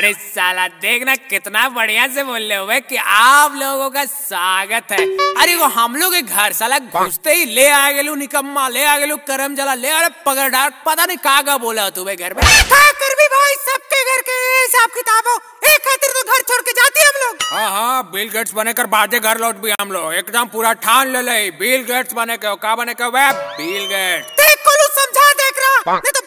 अरे साला देखना कितना बढ़िया से बोल रहे हो कि आप लोगों का स्वागत है। अरे वो हम लोग के घर साला घुसते ही ले आ गेलू निकम्मा ले आ गेलू करम जला ले अरे पकड़ डाल पता नहीं का का बोला तुम्हें घर में। कर भी भाई सबके घर के हिसाब किताब हो एक खातिर तो घर छोड़ के जाती हम लोग। हाँ हाँ बिल गेट्स बने कर बाजे घर लौट भी हम लोग। एकदम पूरा ठान ले ले बिल गेट्स बने के हो, का बने के वे बिल गेट्स देख कोलू समझा देख रहा। नहीं तो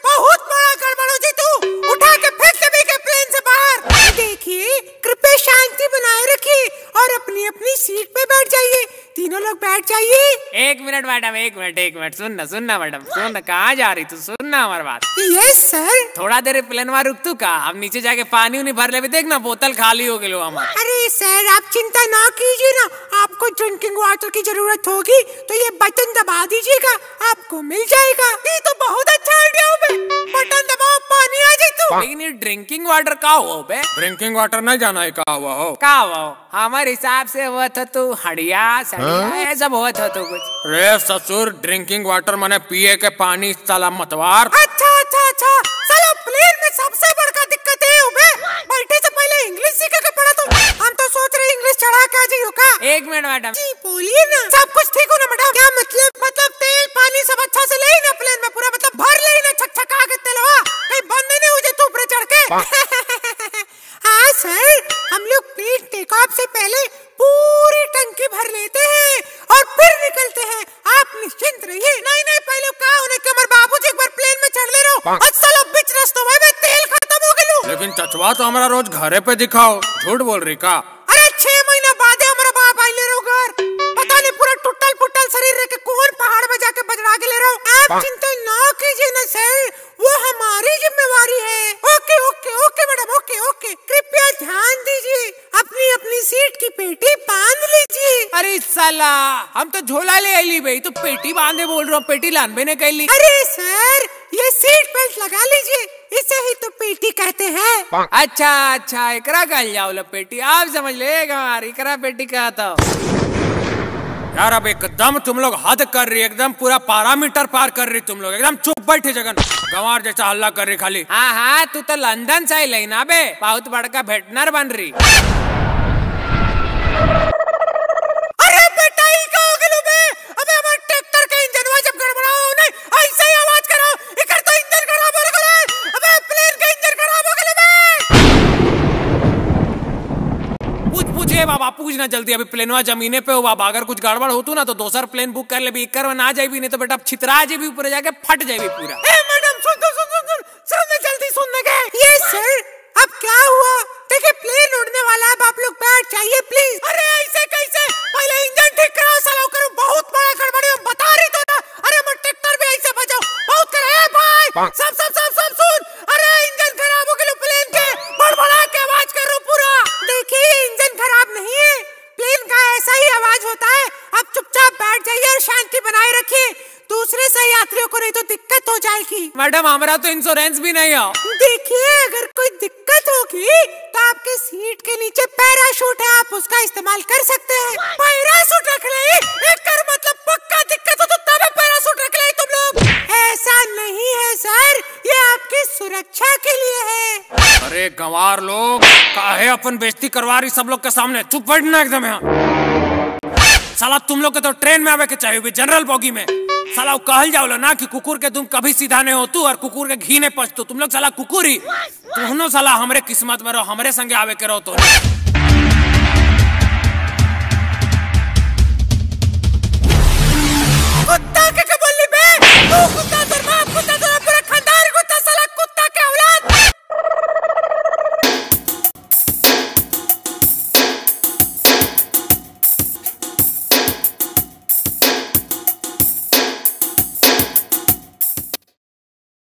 बैठ जाइए। एक मिनट मैडम एक मिनट एक मिनट सुनना सुनना मैडम सुन कहाँ जा रही तू? सुनना हमारी बात। Yes sir. थोड़ा देर प्लेन में रुक तू का अब नीचे जाके पानी उनी भर ले भी देखना बोतल खाली हो गई हमारे। अरे सर आप चिंता ना कीजिए ना आपको ड्रिंकिंग वाटर की ज़रूरत होगी तो ये बटन दबा दीजिएगा आपको मिल जाएगा। ये तो बहुत अच्छा आइडिया हो बटन दबाओ तू लेकिन ये ड्रिंकिंग वाटर का हो बे? ड्रिंकिंग वाटर नहीं जाना है कहा हुआ हो? का हो? हमारे हिसाब से हुआ था तू हड़िया सड़िया ये सब हुआ था तो कुछ। रे ससुर ड्रिंकिंग वाटर मैंने पिए के पानी साला मतवार। अच्छा अच्छा अच्छा। साला प्लेन में सबसे बड़का दिक्कत हो बे। बैठे से पहले इंग्लिश सीख के पढ़ा तो। हम तो सोच रहे इंग्लिश चढ़ा के आ जाइयो का? एक मिनट मैडम हाँ सर हम लोग प्लेन टेक ऑफ़ से पहले पूरी टंकी भर लेते हैं और फिर निकलते हैं। आप निश्चिंत रहिए। नहीं नहीं पहले कहा उन्हें कि हमारे बाबूजी एक बार प्लेन में चढ़ ले रहो। और साला बीच रास्तों में तेल खत्म हो गया। लेकिन चचवा तो हमारा रोज घरे पे दिखाओ। झूठ बोल रही का? अरे छह महीना बाद हमारा बाप आई ले रहा घर। पता नहीं पूरा टुटल फुटल शरीर रह के कौन पहाड़ में जाके बजरा के ले रहा हूँ। आप चिंता ना कीजिए ना सर वो हमारी जिम्मेवारी है okay okay okay madam okay okay कृपया ध्यान दीजिए अपनी अपनी सीट की पेटी बाँध लीजिए अरे साला हम तो झोला ले आई भाई तो पेटी बांधे बोल रहा हूँ पेटी लानबे ने कैली अरे सर ये सीट बेल्ट लगा लीजिए इसे ही तो पेटी कहते हैं। अच्छा अच्छा एकरा कह जाओ लो पेटी आप समझ ले हमारी एकरा पेटी कहता हो। यार अब एकदम तुम लोग हद कर रही एकदम पूरा पारामीटर पार कर रही तुम लोग एकदम चुप बैठे जगन। गंवार जैसा हल्ला कर रही खाली। हाँ हाँ तू तो लंदन से ही ना बे बहुत बड़का भेटनर बन रही। पूछे बाबा पूछ ना जल्दी अभी प्लेनवा जमीने पे हो बाबा अगर कुछ गड़बड़ होतू ना तो दोसर प्लेन बुक कर ले भी में ना जाए भी नहीं तो बेटा छितरा जे भी ऊपर जाके फट जाए भी पूरा। ए मैडम सुन सुन सुन सुन सुन जल्दी सुनने के ये सर अब क्या हुआ? देखिए प्लेन उड़ने वाला है अब आप लोग बैठ जाइए प्लीज़। अरे ऐसे कैसे? पहले इंजन ठीक कराओ साला करो बहुत बड़ा गड़बड़ी हम बता रही तो ना। अरे मैं ट्रैक्टर भी ऐसे बजाओ। बहुत कर ए भाई। सब आवाज़ होता है अब चुपचाप बैठ जाइए और शांति बनाए रखिए। दूसरे से यात्रियों को नहीं तो दिक्कत हो जाएगी। मैडम हमारा तो इंश्योरेंस भी नहीं हो। देखिए अगर कोई दिक्कत होगी तो आपके सीट के नीचे पैराशूट है आप उसका इस्तेमाल कर सकते हैं। पैराशूट रख ले एक कर मतलब पक्का दिक्कत हो तो तब पैराशूट रख ले तुम लोग। ऐसा नहीं है सर ये आपकी सुरक्षा के लिए है। अरे गंवार लोग काहे अपन बेइज्जती करवा रही सब लोग के सामने? चुप बैठना एकदम यहाँ। साला तुम लोग के तो ट्रेन में आवे के चाहिए भी जनरल बोगी में। साला कहल जाओ ना कि कुकुर के तुम कभी सीधा नहीं हो तू और कुकुर के घी नहीं पचतू। तुम लोग साला कुकुर ही। तुम साला हमरे किस्मत में रहो हमरे संगे आवे के रहो तो।